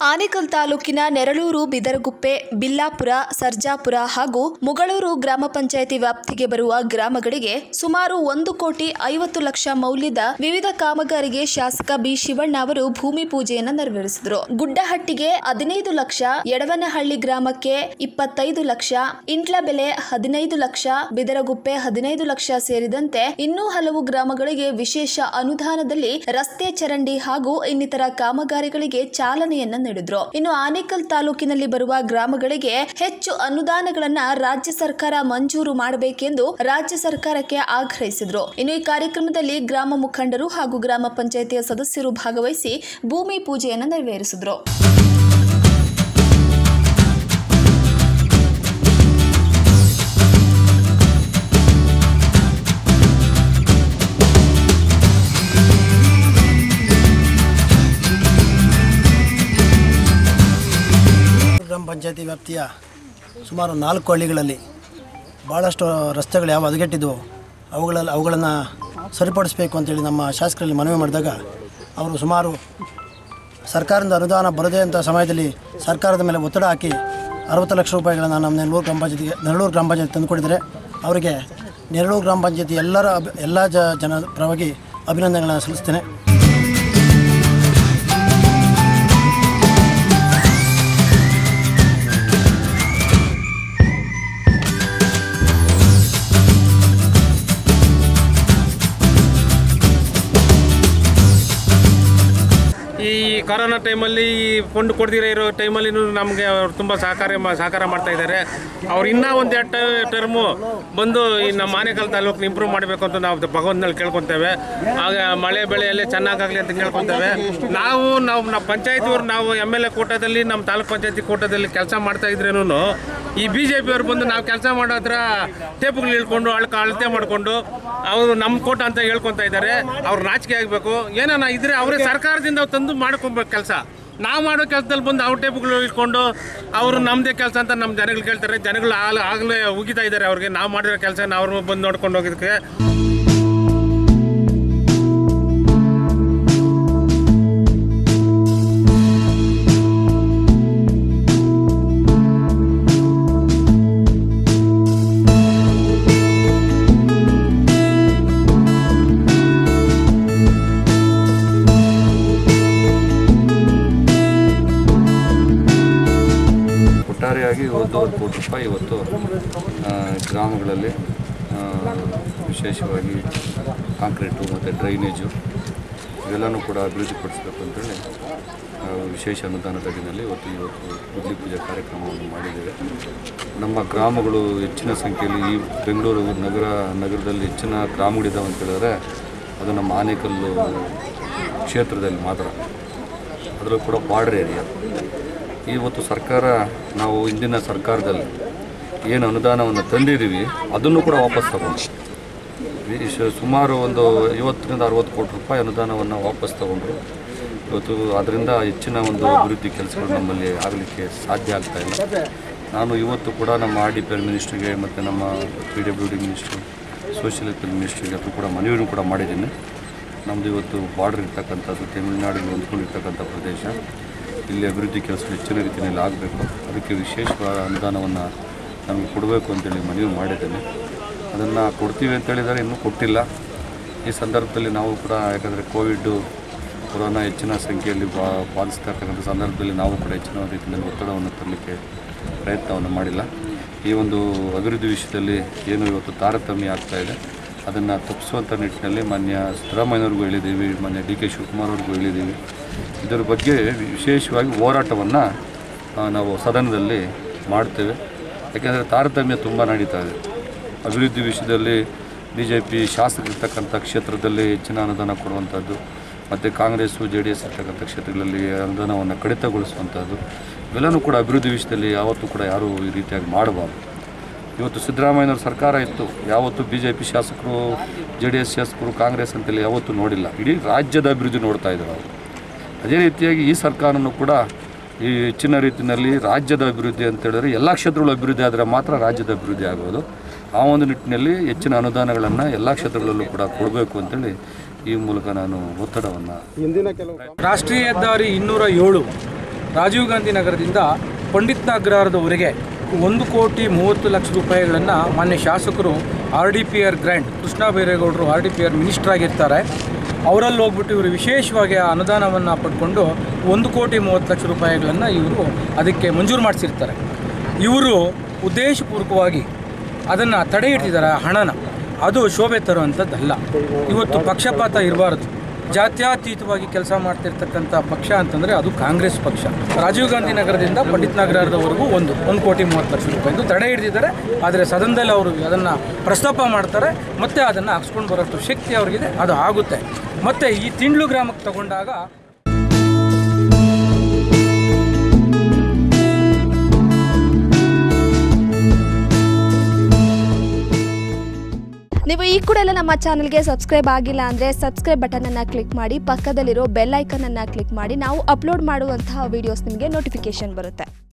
ಆನೇಕಲ್ ತಾಲೂಕಿನ ನೆರಳೂರು ಬಿದರಗುಪ್ಪೆ, ಬಿಲ್ಲಾಪುರ, ಸರ್ಜಾಪುರ ಹಾಗೂ ಮುಗಳೂರು ಗ್ರಾಮ ಪಂಚಾಯಿತಿ ವ್ಯಾಪ್ತಿಗೆ ಬರುವ ಗ್ರಾಮಗಳಿಗೆ ಸುಮಾರು ಒಂದು ಕೋಟಿ ಐವತ್ತು ಲಕ್ಷ ಮೌಲ್ಯದ ವಿವಿಧ ಕಾಮಗಾರಿಗೆ ಶಾಸಕ ಬಿ ಶಿವಣ್ಣ ಅವರು ಭೂಮಿ ಪೂಜೆಯನ್ನು ನೆರವೇರಿಸಿದರು. ಗುಡ್ಡಹಟ್ಟಿಗೆ ಹದಿನೈದು ಲಕ್ಷ, ಯಡವನಹಳ್ಳಿ ಗ್ರಾಮಕ್ಕೆ ಇಪ್ಪತ್ತೈದು ಲಕ್ಷ, ಇಂಟ್ಲಬೆಲೆ ಹದಿನೈದು ಲಕ್ಷ, ಬಿದರಗುಪ್ಪೆ ಹದಿನೈದು ಲಕ್ಷ ಸೇರಿದಂತೆ ಇನ್ನೂ ಹಲವು ಗ್ರಾಮಗಳಿಗೆ ವಿಶೇಷ ಅನುದಾನದಲ್ಲಿ ರಸ್ತೆ ಚರಂಡಿ ಹಾಗೂ ಇನ್ನಿತರ ಕಾಮಗಾರಿಗಳಿಗೆ ಚಾಲನೆಯನ್ನ ನೀಡಿದ್ರು. ಇನ್ನು ಆನೇಕಲ್ ತಾಲೂಕಿನಲ್ಲಿ ಬರುವ ಗ್ರಾಮಗಳಿಗೆ ಹೆಚ್ಚು ಅನುದಾನಗಳನ್ನ ರಾಜ್ಯ ಸರ್ಕಾರ ಮಂಜೂರು ಮಾಡಬೇಕೆಂದು ರಾಜ್ಯ ಸರ್ಕಾರಕ್ಕೆ ಆಗ್ರಹಿಸಿದ್ರು. ಇನ್ನು ಈ ಕಾರ್ಯಕ್ರಮದಲ್ಲಿ ಗ್ರಾಮ ಮುಖಂಡರು ಹಾಗೂ ಗ್ರಾಮ ಪಂಚಾಯಿತಿಯ ಸದಸ್ಯರು ಭಾಗವಹಿಸಿ ಭೂಮಿ ಪೂಜೆಯನ್ನು ನೆರವೇರಿಸಿದ್ರು. ಪಂಚಾಯತಿ ವ್ಯಾಪ್ತಿಯ ಸುಮಾರು ನಾಲ್ಕು ಹಳ್ಳಿಗಳಲ್ಲಿ ಭಾಳಷ್ಟು ರಸ್ತೆಗಳು ಯಾವ ಹದಗೆಟ್ಟಿದ್ವು ಅವುಗಳಲ್ಲಿ ಅವುಗಳನ್ನು ಸರಿಪಡಿಸಬೇಕು ಅಂತೇಳಿ ನಮ್ಮ ಶಾಸಕರಲ್ಲಿ ಮನವಿ ಮಾಡಿದಾಗ ಅವರು ಸುಮಾರು ಸರ್ಕಾರದಿಂದ ಅನುದಾನ ಬರದೇ ಅಂತ ಸಮಯದಲ್ಲಿ ಸರ್ಕಾರದ ಮೇಲೆ ಒತ್ತಡ ಹಾಕಿ ಅರವತ್ತು ಲಕ್ಷ ರೂಪಾಯಿಗಳನ್ನು ನಮ್ಮ ನೆರಳೂರು ಗ್ರಾಮ ಪಂಚಾಯತಿಗೆ ನೆರಳೂರು ಗ್ರಾಮ ಪಂಚಾಯತಿ ತಂದುಕೊಡಿದರೆ ಅವರಿಗೆ ನೆರಳೂರು ಗ್ರಾಮ ಪಂಚಾಯತಿ ಎಲ್ಲರ ಎಲ್ಲ ಜನ ಪರವಾಗಿ ಅಭಿನಂದನೆಗಳನ್ನು ಸಲ್ಲಿಸ್ತೇನೆ. ಕೊರೋನಾ ಟೈಮಲ್ಲಿ ಈ ಫಂಡ್ ಕೊಡ್ದಿರೋ ಇರೋ ಟೈಮಲ್ಲಿ ನಮಗೆ ಅವ್ರು ತುಂಬ ಸಹಕಾರ ಸಹಕಾರ ಮಾಡ್ತಾ ಇದ್ದಾರೆ. ಅವ್ರು ಇನ್ನೂ ಒಂದು ಎರಡು ಟರ್ಮು ಬಂದು ಈ ನಮ್ಮ ಆನೇಕಲ್ ತಾಲೂಕು ಇಂಪ್ರೂವ್ ಮಾಡಬೇಕು ಅಂತ ನಾವು ಭಗವಂತನಲ್ಲಿ ಕೇಳ್ಕೊತೇವೆ. ಆಗ ಮಳೆ ಬೆಳೆಯಲ್ಲಿ ಚೆನ್ನಾಗಾಗಲಿ ಅಂತ ಕೇಳ್ಕೊತೇವೆ. ನಾವು ನಾವು ನಮ್ಮ ಪಂಚಾಯತಿಯವರು ನಾವು ಎಂ ಎಲ್ ಎ ಕೋಟದಲ್ಲಿ ನಮ್ಮ ತಾಲೂಕ್ ಪಂಚಾಯತಿ ಕೋಟದಲ್ಲಿ ಕೆಲಸ ಮಾಡ್ತಾ ಇದ್ರೇನು ಈ ಬಿ ಜೆ ಪಿಯವ್ರು ಬಂದು ನಾವು ಕೆಲಸ ಮಾಡೋ ಹತ್ರ ಟೇಪುಗಳು ಇಳ್ಕೊಂಡು, ಅಳ್ಕ ಅಳತೆ ಮಾಡಿಕೊಂಡು ಅವರು ನಮ್ಮ ಕೋಟ ಅಂತ ಹೇಳ್ಕೊತಾ ಇದ್ದಾರೆ. ಅವ್ರು ನಾಚಿಕೆ ಆಗಬೇಕು. ಏನಾನ ಇದ್ರೆ ಅವರೇ ಸರ್ಕಾರದಿಂದ ತಂದು ಮಾಡ್ಕೊಬೇಕು ಕೆಲಸ. ನಾವು ಮಾಡೋ ಕೆಲಸದಲ್ಲಿ ಬಂದು ಅವ್ರ ಟೇಬುಗಳು ಇಟ್ಕೊಂಡು ಅವರು ನಮ್ಮದೇ ಕೆಲಸ ಅಂತ ನಮ್ಮ ಜನಗಳು ಕೇಳ್ತಾರೆ. ಜನಗಳು ಆಗ ಆಗಲೇ ಉಗಿತಾ ಇದ್ದಾರೆ ಅವ್ರಿಗೆ. ನಾವು ಮಾಡಿರೋ ಕೆಲಸ ಅವ್ರು ಬಂದು ನೋಡ್ಕೊಂಡು ಹೋಗಿದ್ದಕ್ಕೆ. ಒಟ್ಟಾರೆಯಾಗಿ ಒಂದೂವರೆ ಕೋಟಿ ರೂಪಾಯಿ ಇವತ್ತು ಗ್ರಾಮಗಳಲ್ಲಿ ವಿಶೇಷವಾಗಿ ಕಾಂಕ್ರೀಟು ಮತ್ತು ಡ್ರೈನೇಜು ಇವೆಲ್ಲನೂ ಕೂಡ ಅಭಿವೃದ್ಧಿಪಡಿಸಬೇಕು ಅಂತೇಳಿ ವಿಶೇಷ ಅನುದಾನದ ಅಡಿನಲ್ಲಿ ಇವತ್ತು ಇವತ್ತು ಬುದ್ಧಿ ಪೂಜೆ ಕಾರ್ಯಕ್ರಮವನ್ನು ಮಾಡಿದ್ದೇವೆ. ನಮ್ಮ ಗ್ರಾಮಗಳು ಹೆಚ್ಚಿನ ಸಂಖ್ಯೆಯಲ್ಲಿ ಈ ಬೆಂಗಳೂರು ನಗರ, ನಗರದಲ್ಲಿ ಹೆಚ್ಚಿನ ಗ್ರಾಮಗಳಿದ್ದಾವೆ ಅಂತ ಹೇಳಿದ್ರೆ ಅದು ನಮ್ಮ ಆನೇಕಲ್ಲು ಕ್ಷೇತ್ರದಲ್ಲಿ ಮಾತ್ರ. ಅದರಲ್ಲೂ ಕೂಡ ಬಾರ್ಡರ್ ಏರಿಯಾ. ಇವತ್ತು ಸರ್ಕಾರ, ನಾವು ಇಂದಿನ ಸರ್ಕಾರದಲ್ಲಿ ಏನು ಅನುದಾನವನ್ನು ತಂದಿದ್ದೀವಿ, ಅದನ್ನು ಕೂಡ ವಾಪಸ್ ತಗೊಂಡು. ಸುಮಾರು ಒಂದು ಐವತ್ತರಿಂದ ಅರವತ್ತು ಕೋಟಿ ರೂಪಾಯಿ ಅನುದಾನವನ್ನು ವಾಪಸ್ ತಗೊಂಡ್ರು. ಇವತ್ತು ಅದರಿಂದ ಹೆಚ್ಚಿನ ಒಂದು ಅಭಿವೃದ್ಧಿ ಕೆಲಸಗಳು ನಮ್ಮಲ್ಲಿ ಆಗಲಿಕ್ಕೆ ಸಾಧ್ಯ ಆಗ್ತಾ ಇಲ್ಲ. ನಾನು ಇವತ್ತು ಕೂಡ ನಮ್ಮ ಆರ್ ಡಿ ಪಿ ಎಲ್ ಮಿನಿಸ್ಟ್ರಿಗೆ ಮತ್ತು ನಮ್ಮ P W D minister, social welfare ಮಿನಿಸ್ಟ್ರಿಗೆ ಅದು ಕೂಡ ಮನವಿಯನ್ನು ಕೂಡ ಮಾಡಿದ್ದೀನಿ. ನಮ್ಮದು ಇವತ್ತು ಬಾರ್ಡರ್ ಇರ್ತಕ್ಕಂಥದ್ದು ತಮಿಳುನಾಡಿಗೆ ಹೊಂದ್ಕೊಂಡಿರ್ತಕ್ಕಂಥ ಪ್ರದೇಶ. ಇಲ್ಲಿ ಅಭಿವೃದ್ಧಿ ಕೆಲಸ ಹೆಚ್ಚಿನ ರೀತಿಯಲ್ಲಿ ಆಗಬೇಕು. ಅದಕ್ಕೆ ವಿಶೇಷವಾದ ಅನುದಾನವನ್ನು ನಮಗೆ ಕೊಡಬೇಕು ಅಂತೇಳಿ ಮನವಿ ಮಾಡಿದ್ದೇನೆ. ಅದನ್ನು ಕೊಡ್ತೀವಿ ಅಂತ ಹೇಳಿದರೆ ಇನ್ನೂ ಕೊಟ್ಟಿಲ್ಲ. ಈ ಸಂದರ್ಭದಲ್ಲಿ ನಾವು ಕೂಡ ಯಾಕಂದರೆ ಕೋವಿಡ್ಡು ಕೊರೋನಾ ಹೆಚ್ಚಿನ ಸಂಖ್ಯೆಯಲ್ಲಿ ಬಾ ಸಂದರ್ಭದಲ್ಲಿ ನಾವು ಕೂಡ ಹೆಚ್ಚಿನ ರೀತಿಯಲ್ಲಿ ಒತ್ತಡವನ್ನು ತರಲಿಕ್ಕೆ ಪ್ರಯತ್ನವನ್ನು ಮಾಡಿಲ್ಲ. ಈ ಒಂದು ಅಭಿವೃದ್ಧಿ ವಿಷಯದಲ್ಲಿ ಏನು ಇವತ್ತು ತಾರತಮ್ಯ ಆಗ್ತಾ ಇದೆ, ಅದನ್ನು ತಪ್ಪಿಸುವಂಥ ನಿಟ್ಟಿನಲ್ಲಿ ಮಾನ್ಯ ಸಿದ್ದರಾಮಯ್ಯವ್ರಿಗೂ ಹೇಳಿದ್ದೀವಿ, ಮಾನ್ಯ ಡಿ ಕೆ ಶಿವಕುಮಾರ್ ಅವ್ರಿಗೂ ಹೇಳಿದ್ದೀವಿ. ಇದರ ಬಗ್ಗೆ ವಿಶೇಷವಾಗಿ ಹೋರಾಟವನ್ನು ನಾವು ಸದನದಲ್ಲಿ ಮಾಡ್ತೇವೆ. ಯಾಕೆಂದರೆ ತಾರತಮ್ಯ ತುಂಬ ನಡೀತಾ ಇದೆ. ಅಭಿವೃದ್ಧಿ ವಿಷಯದಲ್ಲಿ ಬಿ ಜೆ ಪಿ ಶಾಸಕರಿರ್ತಕ್ಕಂಥ ಕ್ಷೇತ್ರದಲ್ಲಿ ಹೆಚ್ಚಿನ ಅನುದಾನ ಕೊಡುವಂಥದ್ದು, ಮತ್ತು ಕಾಂಗ್ರೆಸ್ಸು ಜೆ ಡಿ ಎಸ್ ಇರ್ತಕ್ಕಂಥ ಕ್ಷೇತ್ರಗಳಲ್ಲಿ ಅನುದಾನವನ್ನು ಕಡಿತಗೊಳಿಸುವಂಥದ್ದು, ಇವೆಲ್ಲನೂ ಕೂಡ ಅಭಿವೃದ್ಧಿ ವಿಷಯದಲ್ಲಿ ಯಾವತ್ತೂ ಕೂಡ ಯಾರೂ ಈ ರೀತಿಯಾಗಿ ಮಾಡಬಾರ್ದು. ಇವತ್ತು ಸಿದ್ದರಾಮಯ್ಯನವ್ರ ಸರ್ಕಾರ ಇತ್ತು. ಯಾವತ್ತೂ ಬಿ ಜೆ ಪಿ ಶಾಸಕರು ಜೆ ಡಿ ಎಸ್ ಶಾಸಕರು, ಕಾಂಗ್ರೆಸ್ ಅಂತೇಳಿ ಯಾವತ್ತೂ ನೋಡಿಲ್ಲ. ಇಡೀ ರಾಜ್ಯದ ಅಭಿವೃದ್ಧಿ ನೋಡ್ತಾ ಇದ್ದಾರೆ ಅವರು. ಅದೇ ರೀತಿಯಾಗಿ ಈ ಸರ್ಕಾರನೂ ಕೂಡ ಈ ಹೆಚ್ಚಿನ ರೀತಿಯಲ್ಲಿ ರಾಜ್ಯದ ಅಭಿವೃದ್ಧಿ ಅಂತ ಹೇಳಿದ್ರೆ ಎಲ್ಲ ಕ್ಷೇತ್ರಗಳು ಅಭಿವೃದ್ಧಿ ಆದರೆ ಮಾತ್ರ ರಾಜ್ಯದ ಅಭಿವೃದ್ಧಿ ಆಗ್ಬೋದು. ಆ ಒಂದು ನಿಟ್ಟಿನಲ್ಲಿ ಹೆಚ್ಚಿನ ಅನುದಾನಗಳನ್ನು ಎಲ್ಲ ಕ್ಷೇತ್ರಗಳಲ್ಲೂ ಕೂಡ ಕೊಡಬೇಕು ಅಂತೇಳಿ ಈ ಮೂಲಕ ನಾನು ಒತ್ತಡವನ್ನು ರಾಷ್ಟ್ರೀಯ ಹೆದ್ದಾರಿ ಇನ್ನೂರ ಏಳು ರಾಜೀವ್ ಗಾಂಧಿ ನಗರದಿಂದ ಪಂಡಿತ್ ನಗರದವರೆಗೆ ಒಂದು ಕೋಟಿ ಮೂವತ್ತು ಲಕ್ಷ ರೂಪಾಯಿಗಳನ್ನು ಮಾನ್ಯ ಶಾಸಕರು R D P R grand Krishna ಬೈರೇಗೌಡರು R D P R minister ಆಗಿರ್ತಾರೆ. ಅವರಲ್ಲಿ ಹೋಗ್ಬಿಟ್ಟು ಇವರು ವಿಶೇಷವಾಗಿ ಆ ಅನುದಾನವನ್ನು ಪಡ್ಕೊಂಡು ಒಂದು ಕೋಟಿ ಮೂವತ್ತು ಲಕ್ಷ ರೂಪಾಯಿಗಳನ್ನು ಇವರು ಅದಕ್ಕೆ ಮಂಜೂರು ಮಾಡಿಸಿರ್ತಾರೆ. ಇವರು ಉದ್ದೇಶಪೂರ್ವಕವಾಗಿ ಅದನ್ನು ತಡೆ ಆ ಹಣನ. ಅದು ಶೋಭೆ ತರುವಂಥದ್ದಲ್ಲ ಇವತ್ತು ಪಕ್ಷಪಾತ ಇರಬಾರ್ದು. ಜಾತ್ಯತೀತವಾಗಿ ಕೆಲಸ ಮಾಡ್ತಿರ್ತಕ್ಕಂಥ ಪಕ್ಷ ಅಂತಂದರೆ ಅದು ಕಾಂಗ್ರೆಸ್ ಪಕ್ಷ. ರಾಜೀವ್ ಗಾಂಧಿ ನಗರದಿಂದ ಪಂಡಿತ್ ನಗರದವರೆಗೂ ಒಂದು ಒಂದು ಕೋಟಿ ಮೂವತ್ತು ಲಕ್ಷ ರೂಪಾಯಿದು ತಡೆ ಹಿಡಿದಿದ್ದಾರೆ. ಆದರೆ ಸದನದಲ್ಲಿ ಅವರು ಅದನ್ನು ಪ್ರಸ್ತಾಪ ಮಾಡ್ತಾರೆ, ಮತ್ತೆ ಅದನ್ನು ಹಾಕ್ಸ್ಕೊಂಡು ಬರೋಷ್ಟು ಶಕ್ತಿ ಅವರಿಗಿದೆ, ಅದು ಆಗುತ್ತೆ. ಮತ್ತು ಈ ತಿಂಡ್ಲು ಗ್ರಾಮಕ್ಕೆ ತಗೊಂಡಾಗ ನೀವು ಈ ಕೂಡ ಎಲ್ಲ ನಮ್ಮ ಚಾನಲ್ಗೆ ಸಬ್ಸ್ಕ್ರೈಬ್ ಆಗಿಲ್ಲ ಅಂದರೆ ಸಬ್ಸ್ಕ್ರೈಬ್ ಬಟನನ್ನು ಕ್ಲಿಕ್ ಮಾಡಿ, ಪಕ್ಕದಲ್ಲಿರೋ ಬೆಲ್ ಐಕನನ್ನು ಕ್ಲಿಕ್ ಮಾಡಿ, ನಾವು ಅಪ್ಲೋಡ್ ಮಾಡುವಂತಹ ವೀಡಿಯೋಸ್ ನಿಮಗೆ ನೋಟಿಫಿಕೇಶನ್ ಬರುತ್ತೆ.